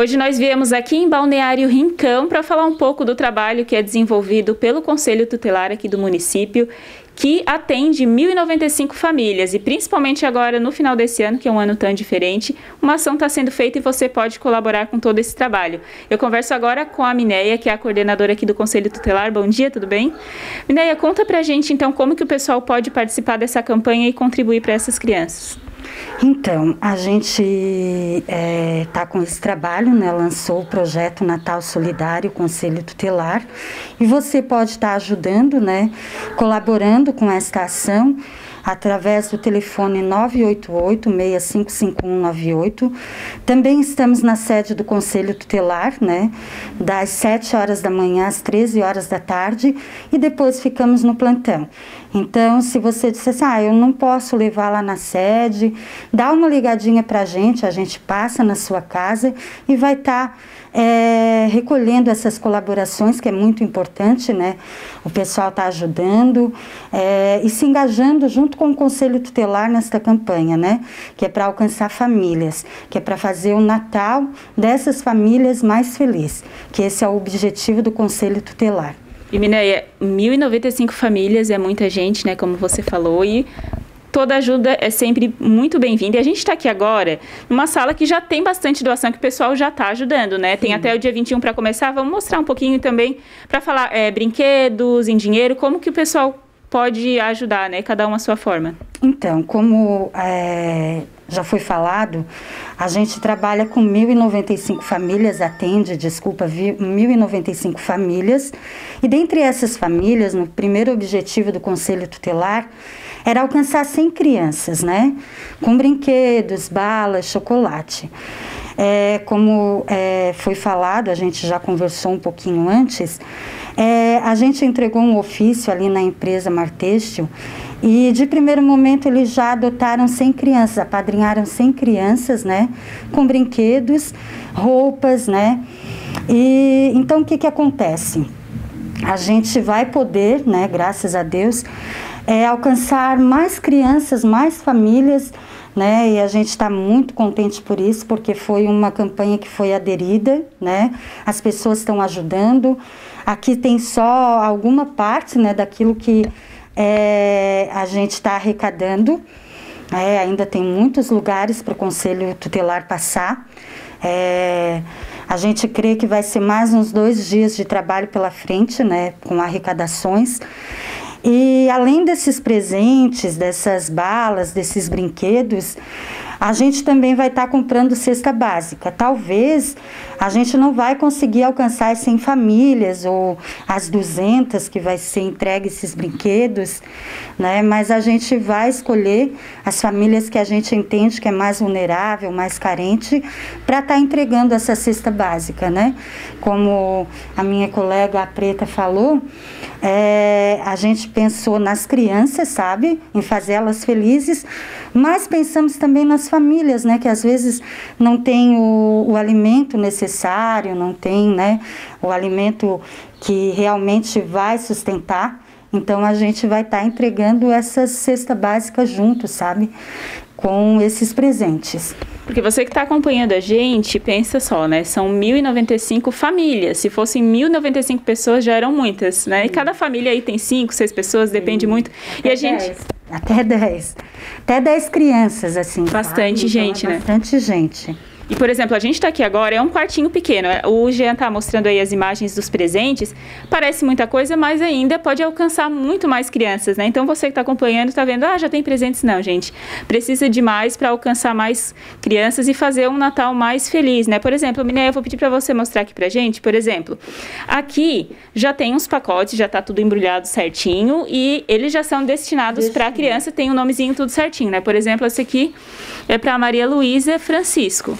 Hoje nós viemos aqui em Balneário Rincão para falar um pouco do trabalho que é desenvolvido pelo Conselho Tutelar aqui do município, que atende 1.095 famílias e principalmente agora no final desse ano, que é um ano tão diferente, uma ação está sendo feita e você pode colaborar com todo esse trabalho. Eu converso agora com a Mineia, que é a coordenadora aqui do Conselho Tutelar. Bom dia, tudo bem? Mineia, conta pra gente então como que o pessoal pode participar dessa campanha e contribuir para essas crianças. Então, a gente está é, tá com esse trabalho, né? lançou o projeto Natal Solidário, Conselho Tutelar, e você pode estar tá ajudando, né? colaborando com esta ação através do telefone 988-655198. Também estamos na sede do Conselho Tutelar, né, das 7 horas da manhã às 13 horas da tarde, e depois ficamos no plantão. Então, se você disser assim, ah, eu não posso levar lá na sede, dá uma ligadinha para a gente, a gente passa na sua casa e vai estar tá, é, recolhendo essas colaborações, que é muito importante, né? O pessoal está ajudando é, e se engajando junto com o Conselho Tutelar nesta campanha, né? Que é para alcançar famílias, que é para fazer o Natal dessas famílias mais felizes, que esse é o objetivo do Conselho Tutelar. E Mineia, 1.095 famílias é muita gente, né, como você falou, e toda ajuda é sempre muito bem-vinda. E a gente está aqui agora numa sala que já tem bastante doação, que o pessoal já está ajudando, né? Sim. Tem até o dia 21 para começar. Vamos mostrar um pouquinho também para falar é, brinquedos, em dinheiro, como que o pessoal pode ajudar, né? Cada um a sua forma. Então, como é, já foi falado, a gente trabalha com 1.095 famílias, atende, desculpa, 1.095 famílias. E dentre essas famílias, no primeiro objetivo do Conselho Tutelar, era alcançar 100 crianças, né? Com brinquedos, balas, chocolate. É, como é, foi falado, a gente já conversou um pouquinho antes, é, a gente entregou um ofício ali na empresa Martêxtil e de primeiro momento eles já adotaram 100 crianças, apadrinharam 100 crianças, né? Com brinquedos, roupas, né? E então o que que acontece? A gente vai poder, né, graças a Deus, é, alcançar mais crianças, mais famílias, né? E a gente está muito contente por isso, porque foi uma campanha que foi aderida, né? As pessoas estão ajudando. Aqui tem só alguma parte né, daquilo que é, a gente está arrecadando. É, ainda tem muitos lugares para o Conselho Tutelar passar. É, a gente crê que vai ser mais uns dois dias de trabalho pela frente, né, com arrecadações. E além desses presentes, dessas balas, desses brinquedos, a gente também vai estar tá comprando cesta básica. Talvez a gente não vai conseguir alcançar as 100 famílias ou as 200 que vai ser entregue esses brinquedos, né? Mas a gente vai escolher as famílias que a gente entende que é mais vulnerável, mais carente, para estar tá entregando essa cesta básica, né? Como a minha colega a Preta falou, é, a gente pensou nas crianças, sabe? Em fazer elas felizes, mas pensamos também nas famílias, né? Que às vezes não tem o, o alimento necessário, não tem, né? O alimento que realmente vai sustentar. Então a gente vai estar tá entregando essa cesta básica junto, sabe? Com esses presentes. Porque você que está acompanhando a gente, pensa só, né? São 1.095 famílias. Se fossem 1.095 pessoas, já eram muitas, né? E cada família aí tem 5, 6 pessoas, depende muito. Até e a gente. 10. Até 10. Até 10 crianças, assim. Bastante gente, então, né? Bastante gente. E, por exemplo, a gente está aqui agora, é um quartinho pequeno. O Jean está mostrando aí as imagens dos presentes. Parece muita coisa, mas ainda pode alcançar muito mais crianças, né? Então, você que está acompanhando, está vendo, ah, já tem presentes. Não, gente. Precisa de mais para alcançar mais crianças e fazer um Natal mais feliz, né? Por exemplo, Minéia, eu vou pedir para você mostrar aqui para gente. Por exemplo, aqui já tem uns pacotes, já está tudo embrulhado certinho e eles já são destinados para a criança, tem o um nomezinho tudo certinho, né? Por exemplo, esse aqui é para Maria Luísa Francisco.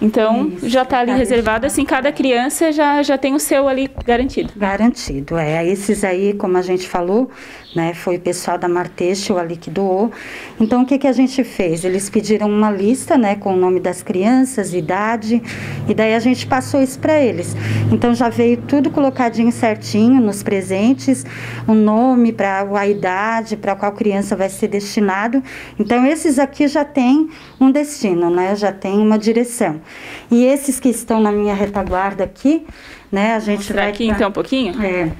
Então, Isso, já está ali reservado, assim, cada criança já, já tem o seu ali garantido. Garantido, é. Esses aí, como a gente falou, né, foi o pessoal da Martextil ali que doou. Então, o que, que a gente fez? Eles pediram uma lista, né, com o nome das crianças, idade, e daí a gente passou isso para eles. Então, já veio tudo colocadinho certinho nos presentes, o nome, para a idade, para qual criança vai ser destinado. Então, esses aqui já têm um destino, né, já tem uma direção. E esses que estão na minha retaguarda aqui, né, a gente vai aqui então um pouquinho. É.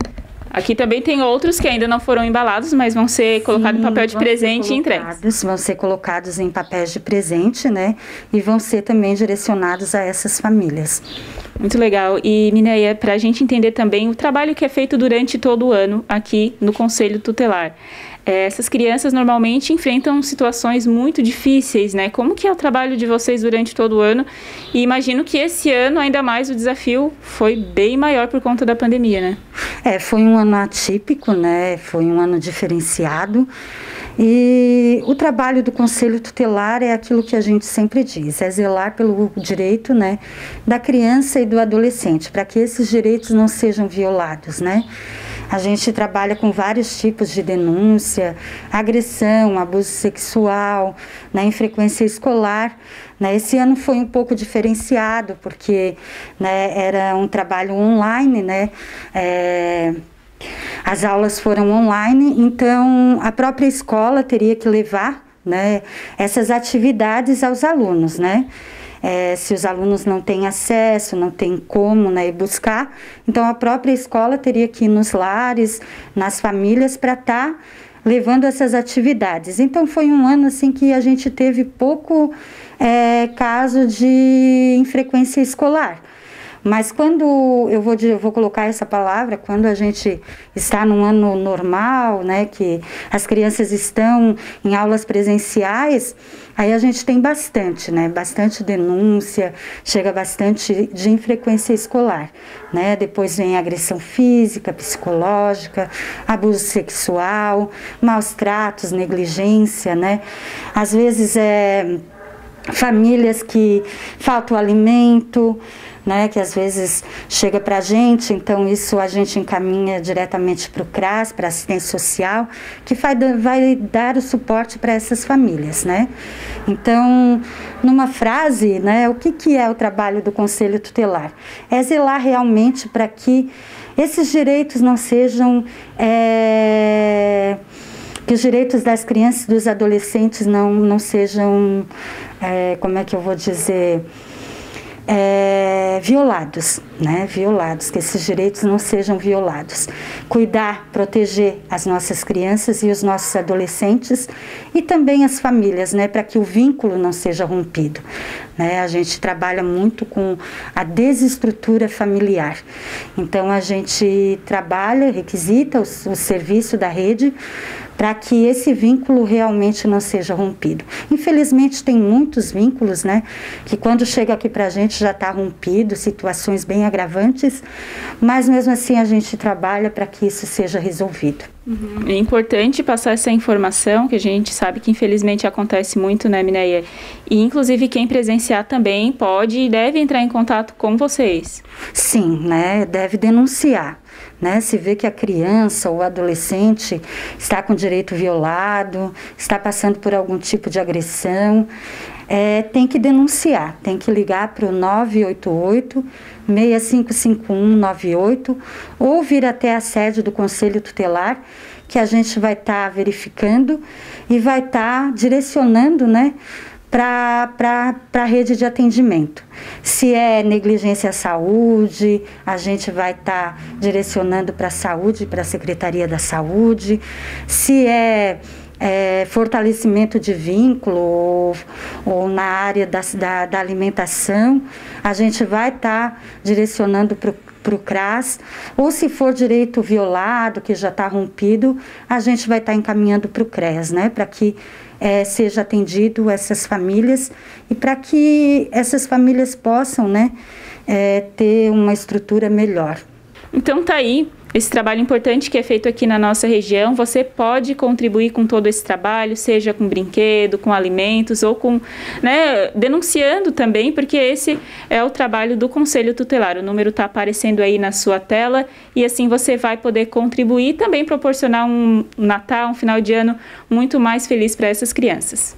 Aqui também tem outros que ainda não foram embalados, mas vão ser colocados em papel de presente e entregues. Vão ser colocados em papéis de presente, né? E vão ser também direcionados a essas famílias. Muito legal. E, Mineia, para a gente entender também o trabalho que é feito durante todo o ano aqui no Conselho Tutelar. É, essas crianças normalmente enfrentam situações muito difíceis, né? Como que é o trabalho de vocês durante todo o ano? E imagino que esse ano, ainda mais, o desafio foi bem maior por conta da pandemia, né? É, foi um ano atípico, né? Foi um ano diferenciado. E o trabalho do Conselho Tutelar é aquilo que a gente sempre diz, é zelar pelo direito, né, da criança e do adolescente, para que esses direitos não sejam violados, né? A gente trabalha com vários tipos de denúncia, agressão, abuso sexual, na né, infrequência escolar. Né? Esse ano foi um pouco diferenciado, porque né, era um trabalho online, né? É, as aulas foram online, então a própria escola teria que levar né, essas atividades aos alunos, né? É, se os alunos não têm acesso, não têm como né, buscar, então a própria escola teria que ir nos lares, nas famílias, para estar tá levando essas atividades. Então foi um ano assim que a gente teve pouco é, caso de infrequência escolar. Mas quando eu vou, eu vou colocar essa palavra, quando a gente está num ano normal, né, que as crianças estão em aulas presenciais, aí a gente tem bastante, né, bastante denúncia, chega bastante de infrequência escolar, né, depois vem agressão física, psicológica, abuso sexual, maus tratos, negligência, né, às vezes é famílias que falta o alimento, né, que às vezes chega para a gente, então isso a gente encaminha diretamente para o CRAS, para assistência social, que vai, vai dar o suporte para essas famílias, né. Então, numa frase, né, o que, que é o trabalho do Conselho Tutelar? É zelar realmente para que esses direitos não sejam... É, que os direitos das crianças e dos adolescentes não, não sejam, é, como é que eu vou dizer, é, violados, né? Violados, que esses direitos não sejam violados. Cuidar, proteger as nossas crianças e os nossos adolescentes e também as famílias, né? Para que o vínculo não seja rompido. Né? A gente trabalha muito com a desestrutura familiar. Então a gente trabalha, requisita o, o serviço da rede para que esse vínculo realmente não seja rompido. Infelizmente, tem muitos vínculos, né, que quando chega aqui para a gente já está rompido, situações bem agravantes, mas mesmo assim a gente trabalha para que isso seja resolvido. Uhum. É importante passar essa informação, que a gente sabe que infelizmente acontece muito, né, Mineia? E inclusive quem presenciar também pode e deve entrar em contato com vocês. Sim, né? Deve denunciar. Né? Se vê que a criança ou adolescente está com direito violado, está passando por algum tipo de agressão, é, tem que denunciar, tem que ligar para o 988 655198 ou vir até a sede do Conselho Tutelar, que a gente vai estar tá verificando e vai estar tá direcionando, né? para a rede de atendimento. Se é negligência à saúde, a gente vai estar tá direcionando para a saúde, para a Secretaria da Saúde. Se é, é fortalecimento de vínculo ou, ou na área da, da, da, alimentação, a gente vai estar tá direcionando para o CRAS, ou se for direito violado, que já está rompido, a gente vai estar tá encaminhando para o CRES, né? Para que é, seja atendido essas famílias e para que essas famílias possam né, é, ter uma estrutura melhor. Então tá aí esse trabalho importante que é feito aqui na nossa região. Você pode contribuir com todo esse trabalho, seja com brinquedo, com alimentos ou com, né, denunciando também, porque esse é o trabalho do Conselho Tutelar. O número está aparecendo aí na sua tela e assim você vai poder contribuir e também proporcionar um Natal, um final de ano muito mais feliz para essas crianças.